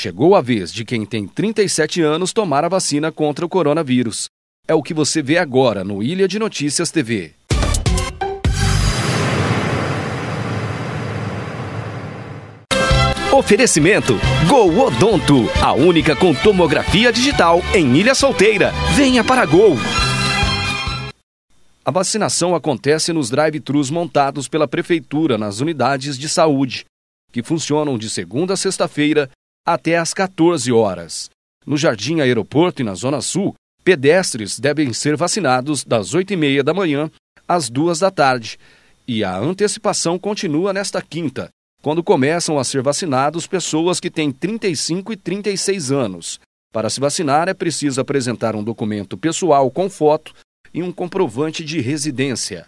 chegou a vez de quem tem 37 anos tomar a vacina contra o coronavírus. É o que você vê agora no Ilha de Notícias TV. Oferecimento Gol Odonto, a única com tomografia digital em Ilha Solteira. Venha para Gol. A vacinação acontece nos drive-thrus montados pela prefeitura nas unidades de saúde, que funcionam de segunda a sexta-feira até às 14 horas. No Jardim Aeroporto e na Zona Sul, pedestres devem ser vacinados das 8h30 da manhã às 2 da tarde. E a antecipação continua nesta quinta, quando começam a ser vacinados pessoas que têm 35 e 36 anos. Para se vacinar, é preciso apresentar um documento pessoal com foto e um comprovante de residência.